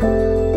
Música